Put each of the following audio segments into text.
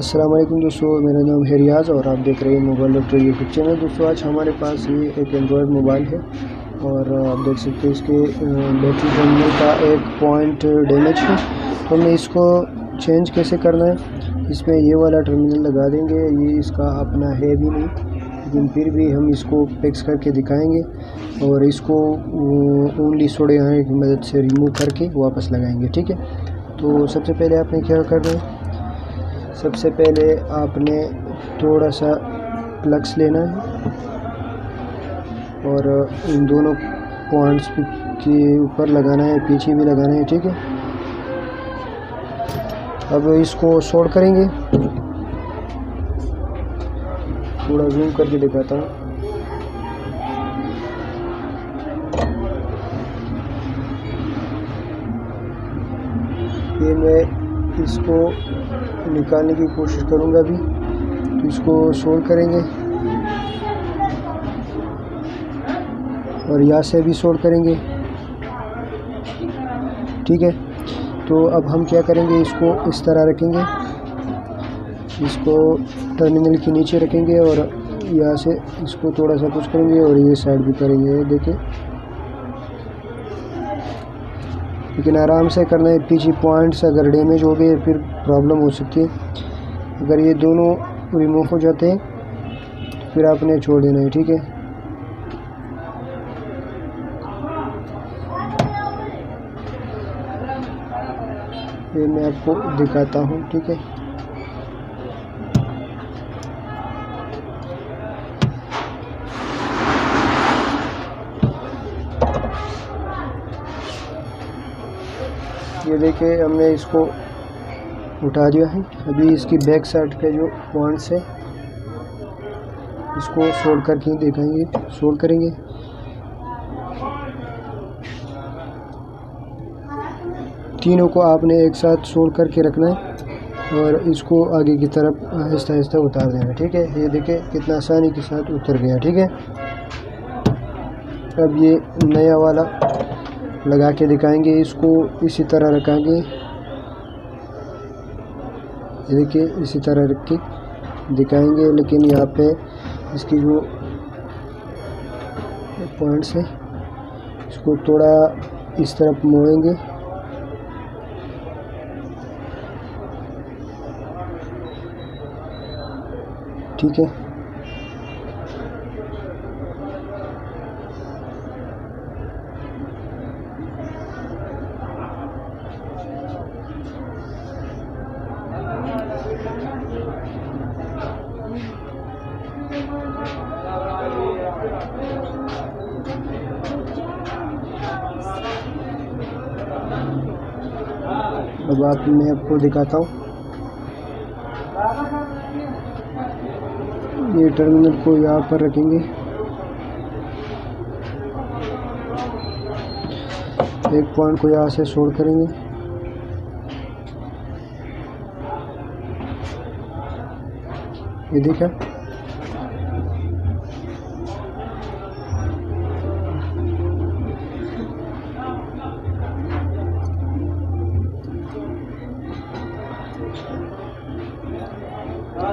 अस्सलाम वालेकुम दोस्तों, मेरा नाम है रियाज़ और आप देख रहे हैं मोबाइल डॉक्टर यूट्यूब चैनल दोस्तों, आज हमारे पास ये एक एंड्रॉयड मोबाइल है और आप देख सकते हैं इसके बैटरी टर्मिनल का एक पॉइंट डैमेज है। तो हमें इसको चेंज कैसे करना है? इसमें ये वाला टर्मिनल लगा देंगे। ये इसका अपना है भी नहीं, लेकिन फिर भी हम इसको फिक्स करके दिखाएँगे और इसको ओनली सोडे की मदद से रिमूव करके वापस लगाएँगे, ठीक है? तो सबसे पहले आपने क्या करना है? सबसे पहले आपने थोड़ा सा प्लग्स लेना है और इन दोनों पॉइंट्स के ऊपर लगाना है, पीछे भी लगाना है, ठीक है? अब इसको शॉर्ट करेंगे। थोड़ा जूम करके दिखाता हूँ। ये मैं इसको निकालने की कोशिश करूँगा अभी। तो इसको सोल्व करेंगे। और यहाँ से भी सोल्व करेंगे। ठीक है? तो अब हम क्या करेंगे, इसको इस तरह रखेंगे। इसको टर्मिनल के नीचे रखेंगे और यहाँ से इसको थोड़ा सा कुछ करेंगे और ये साइड भी करेंगे। देखिए लेकिन आराम से करना है, पीछे पॉइंट्स अगर डैमेज हो गए फिर प्रॉब्लम हो सकती है। अगर ये दोनों रिमूव हो जाते हैं, फिर आपने छोड़ देना है, ठीक है? ये मैं आपको दिखाता हूँ, ठीक है? ये देखिए, हमने इसको उठा दिया है। अभी इसकी बैक साइड के जो पॉइंट्स है, इसको सोल्ड करके दिखाएँगे। सोल्ड करेंगे। तीनों को आपने एक साथ सोल्ड करके रखना है और इसको आगे की तरफ़ आहिस्ता आहिस्ता उतार देना, ठीक है? ये देखिए, कितना आसानी के साथ उतर गया, ठीक है? अब ये नया वाला लगा के दिखाएँगे, इसको इसी तरह रखेंगे। देखिए, इसी तरह रख के दिखाएँगे, लेकिन यहाँ पे इसकी जो पॉइंट्स है, इसको थोड़ा इस तरफ़ मोड़ेंगे। ठीक है। अब आप मैं आपको दिखाता हूँ। ये टर्मिनल को यहाँ पर रखेंगे। एक पॉइंट को यहाँ से शोर करेंगे। ये देखा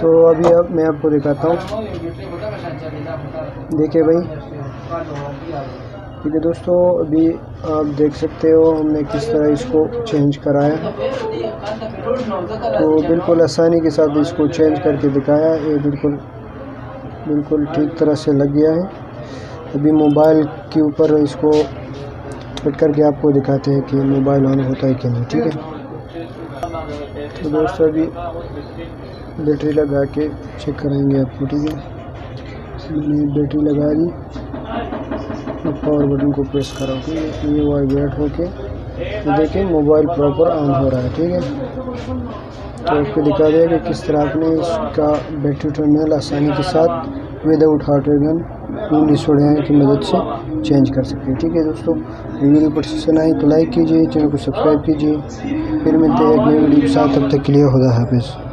तो अभी अब मैं आपको दिखाता हूँ। देखिए भाई। ठीक है दोस्तों, अभी आप देख सकते हो हमने किस तरह इसको चेंज कराया तो बिल्कुल आसानी के साथ इसको चेंज करके दिखाया ये बिल्कुल बिल्कुल ठीक तरह से लग गया है। अभी मोबाइल के ऊपर इसको फिट करके आपको दिखाते हैं कि मोबाइल ऑन होता है कि नहीं, ठीक है? तो दोस्तों, अभी बैटरी लगा के चेक कराएँगे आपको, ठीक है? मैंने बैटरी लगा दी। और पावर बटन को प्रेस करा, ठीक है? ये वाइब्रेट होके तो देखिए मोबाइल प्रॉपर ऑन हो रहा है, ठीक है? तो आपको दिखा दिया कि किस तरह आपने इसका बैटरी टर्मिनल आसानी के साथ विदाउट हार्ट गन पूरी की मदद से चेंज कर सकते हैं, ठीक है दोस्तों? वीडियो पसंद आई तो लाइक कीजिए, चैनल को सब्सक्राइब कीजिए। फिर मिलते हैं वीडियो के साथ, तब तक के लिए हाफिज़।